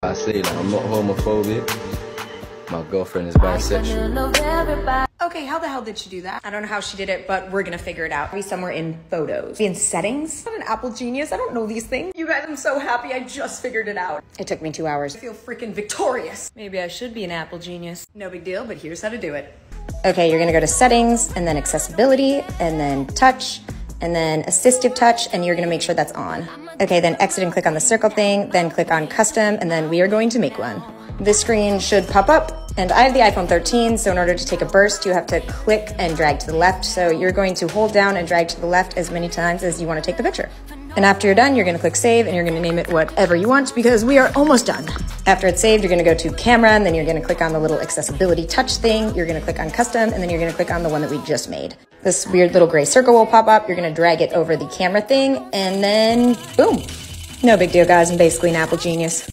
I say that I'm not homophobic. My girlfriend is bisexual. Okay, how the hell did she do that? I don't know how she did it, but we're gonna figure it out. Be somewhere in photos. Be in settings. I'm an Apple genius. I don't know these things. You guys, I'm so happy I just figured it out. It took me two hours. I feel freaking victorious. Maybe I should be an Apple genius. No big deal, but here's how to do it. Okay, you're gonna go to settings and then accessibility and then touch and then assistive touch and you're gonna make sure that's on. Okay, then exit and click on the circle thing, then click on custom and then we are going to make one. This screen should pop up and I have the iPhone 13, so in order to take a burst, you have to click and drag to the left. So you're going to hold down and drag to the left as many times as you want to take the picture. And after you're done, you're gonna click save and you're gonna name it whatever you want because we are almost done. After it's saved, you're gonna go to camera and then you're gonna click on the little accessibility touch thing. You're gonna click on custom and then you're gonna click on the one that we just made. This weird little gray circle will pop up. You're gonna drag it over the camera thing and then boom. No big deal, guys. I'm basically an Apple genius.